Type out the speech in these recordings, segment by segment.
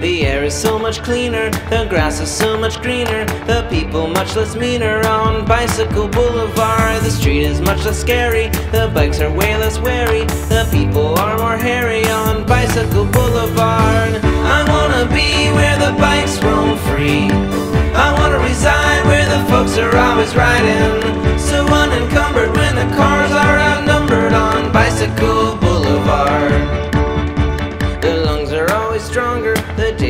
The air is so much cleaner, the grass is so much greener, the people much less meaner on Bicycle Boulevard. The street is much less scary, the bikes are way less wary, the people are more hairy on Bicycle Boulevard. I wanna be where the bikes roam free. I wanna reside where the folks are always riding, so unencumbered when the cars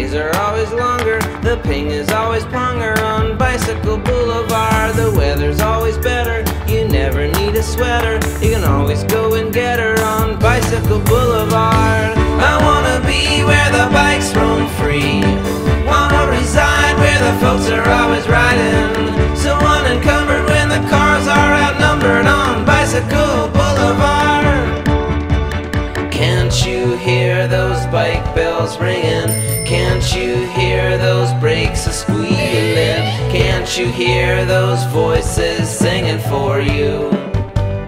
days are always longer, the ping is always ponger on Bicycle Boulevard. The weather's always better, you never need a sweater, you can always go and get her on Bicycle Boulevard. Can't you hear those bike bells ringing? Can't you hear those brakes a squealing? Can't you hear those voices singing for you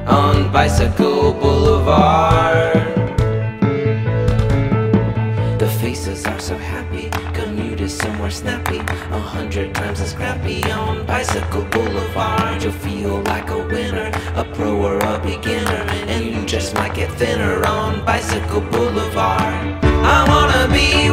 on Bicycle Boulevard? The faces are so happy, commute is somewhere snappy, a hundred times as scrappy on Bicycle Boulevard. You'll feel like a winner, a pro or a beginner, and just might get thinner on Bicycle Boulevard. I wanna be